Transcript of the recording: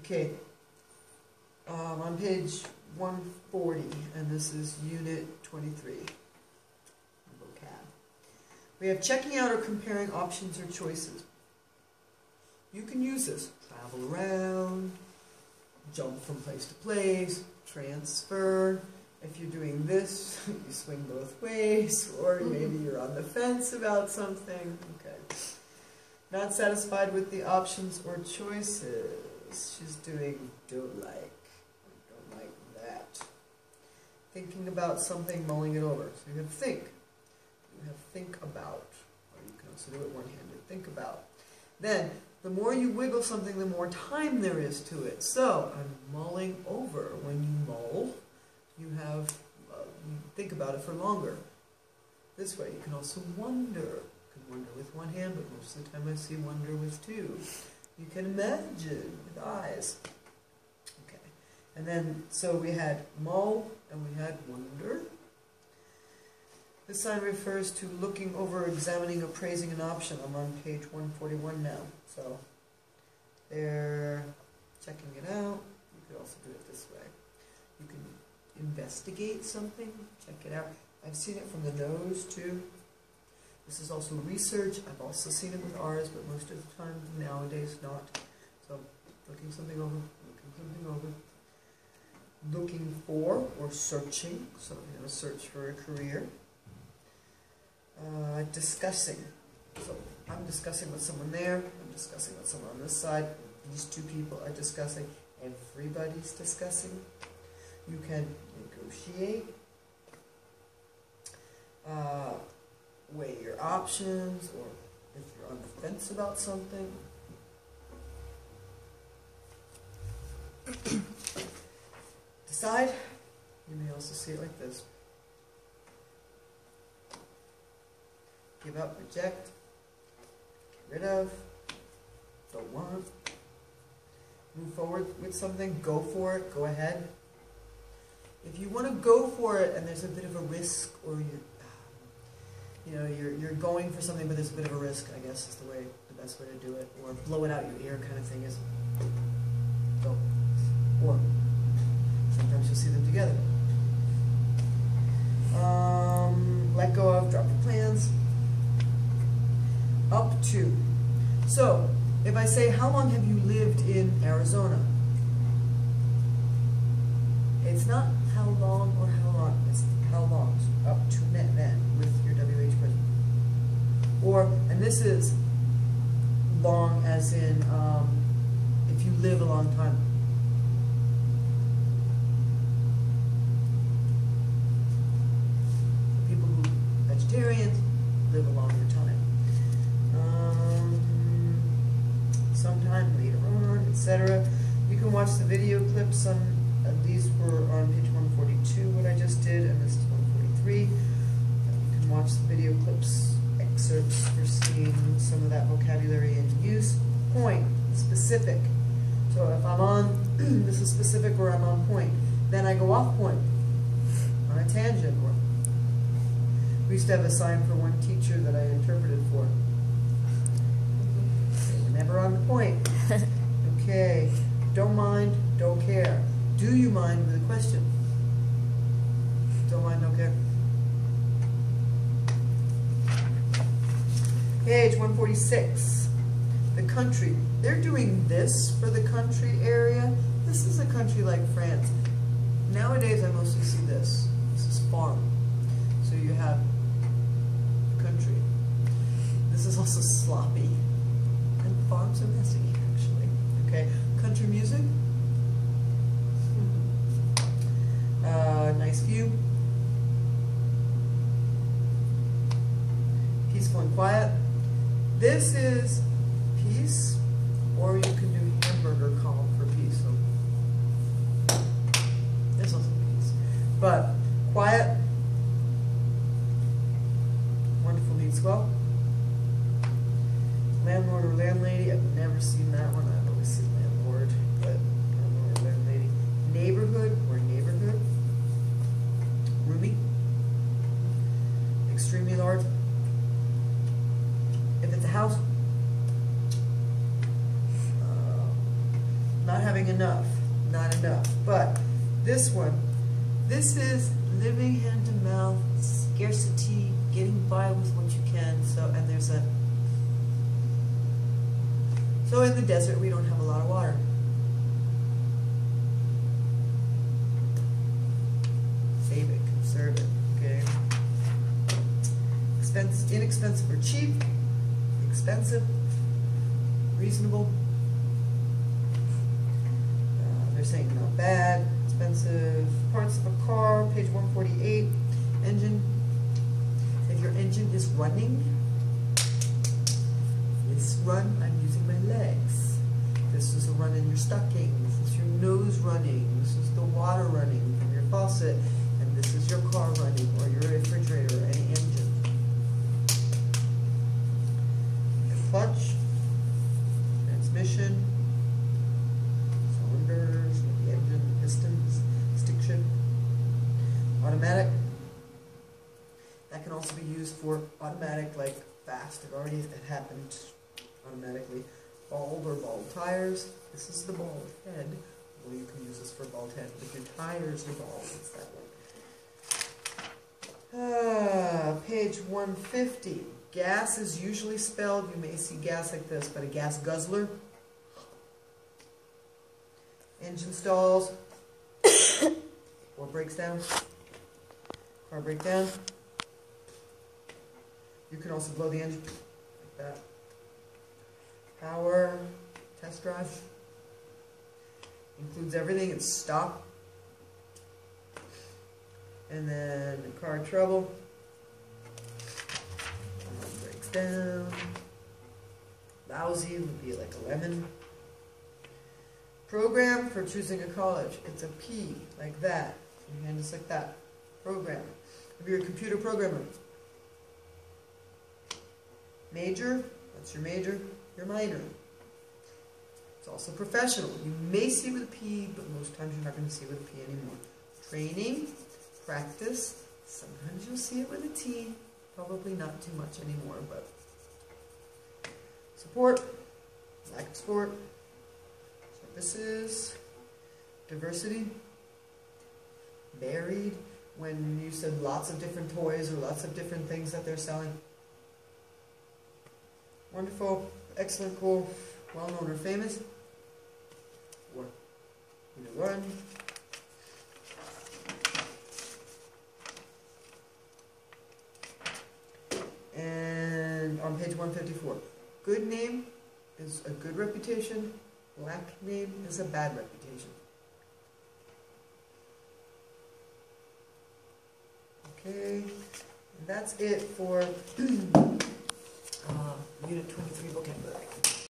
Okay, um, on page one forty, and this is unit twenty-three. Vocab. We have checking out or comparing options or choices. You can use this, travel around, jump from place to place, transfer. If you're doing this, you swing both ways, or maybe you're on the fence about something. Okay. Not satisfied with the options or choices. She's doing don't like. Don't like that. Thinking about something, mulling it over. So you have think. You have think about. Or you can also do it one-handed. Think about. Then, the more you wiggle something, the more time there is to it. So, I'm mulling over. When you mull, you have, uh, you think about it for longer. This way, you can also wonder. You can wonder with one hand, but most of the time I see wonder with two. You can imagine with eyes. Okay. And then, so we had mull and we had wonder. This sign refers to looking over, examining, appraising an option. I'm on page 141 now. So they're checking it out. You could also do it this way. You can investigate something, check it out. I've seen it from the nose too. This is also research. I've also seen it with ours, but most of the time nowadays not. So looking something over, looking something over. Looking for or searching. So you know, search for a career. Uh, discussing. So I'm discussing with someone there. I'm discussing with someone on this side. These two people are discussing. Everybody's discussing. You can negotiate. Uh, weigh your options, or if you're on the fence about something. Decide. You may also see it like this. Give up, reject, get rid of, don't want. Move forward with something, go for it, go ahead. If you want to go for it and there's a bit of a risk or you you know, you're, you're going for something but there's a bit of a risk, I guess is the way, the best way to do it. Or blow it out your ear kind of thing is go. Or sometimes you'll see them together. Um, let go of, drop your plans. Up to. So, if I say, how long have you lived in Arizona? It's not how long or how long, it's how long, so up to net then with your WH present. Or, and this is long as in um, if you live a long time. People who vegetarians live a longer time. Um, sometime later on, etc. You can watch the video clips on uh, these were on page 142 what I just did, and this is 143. Uh, you can watch the video clips excerpts for seeing some of that vocabulary in use. Point, specific. So if I'm on, this is specific or I'm on point. Then I go off point, on a tangent. We used to have a sign for one teacher that I interpreted for. They were never on the point. Okay, don't mind, don't care. Do you mind with a question? Don't mind, don't care. Page 146. The country. They're doing this for the country area. This is a country like France. Nowadays, I mostly see this. This is farm. So you have country. This is also sloppy. And farms are messy, actually. Okay, country music. Uh, nice view. Peaceful and quiet. This is peace, or you can do hamburger column for peace. So this also peace. But quiet, wonderful needs well. Landlord or landlady, I've never seen that one. I've always seen landlord, but landlord or landlady. Neighborhood or neighborhood. Roomy. Extremely large if it's a house, uh, not having enough, not enough. But this one, this is living hand to mouth, scarcity, getting by with what you can. So, and there's a, so in the desert we don't have a lot of water. Save it, conserve it, okay? Expense, inexpensive or cheap expensive, reasonable. Uh, they're saying not bad, expensive parts of a car, page one forty-eight, engine. If your engine is running, this run, I'm using my legs. This is a run in your stocking. This is your nose running. This is the water running from your faucet. And this is your car running, or your refrigerator, or any engine. Clutch, transmission, cylinders, the engine, pistons, stick shift, automatic. That can for automatic, like fast. It already it happened automatically. Bald or bald tires. This is the bald head. Well, you can use this for bald head. If your tires are bald, it's that one. Ah, page 150. Gas is usually spelled, you may see gas like this, but a gas guzzler. Engine stalls. or breaks down. Car breakdown. You can also blow the engine like that. Power, test drive. Includes everything, it's stop. And then car trouble. Breaks down. Lousy would be like a lemon. Program for choosing a college. It's a P, like that. Your hand is like that. Program. If you're a computer programmer. Major, that's your major, your minor. It's also professional. You may see with a P, but most times you're not going to see with a P anymore. Training, practice, sometimes you'll see it with a T. Probably not too much anymore, but support, lack of support, services, diversity, varied, when you said lots of different toys or lots of different things that they're selling. Wonderful, excellent, cool, well known or famous. Or one. And on page 154, good name is a good reputation, black name is a bad reputation. Okay, and that's it for Unit 23 vocabulary.